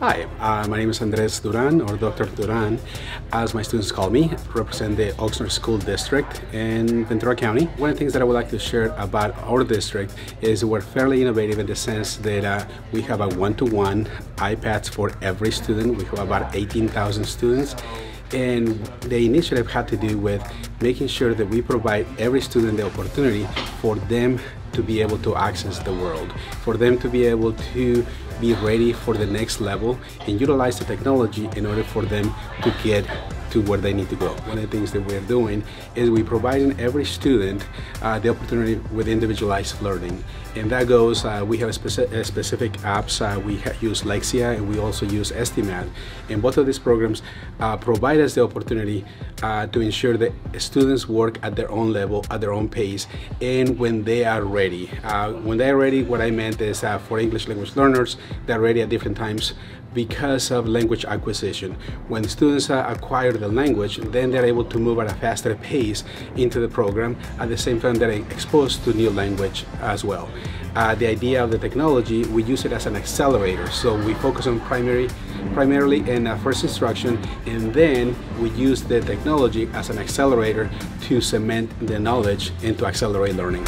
Hi, uh, my name is Andres Duran, or Dr. Duran, as my students call me. I represent the Oxnard School District in Ventura County. One of the things that I would like to share about our district is we're fairly innovative in the sense that uh, we have a one-to-one -one iPads for every student. We have about 18,000 students. And the initiative had to do with making sure that we provide every student the opportunity for them to be able to access the world, for them to be able to be ready for the next level and utilize the technology in order for them to get to where they need to go. One of the things that we're doing is we're providing every student uh, the opportunity with individualized learning. And that goes, uh, we have uh, specific apps. Uh, we use Lexia and we also use ST Math. And both of these programs uh, provide us the opportunity to ensure that students work at their own level, at their own pace, and when they are ready. When they are ready, what I meant is for English language learners, they're ready at different times because of language acquisition. When students acquire the language, then they're able to move at a faster pace into the program. At the same time, they're exposed to new language as well. Uh, the idea of the technology, we use it as an accelerator. So we focus on primary, primarily in uh, first instruction, and then we use the technology as an accelerator to cement the knowledge and to accelerate learning.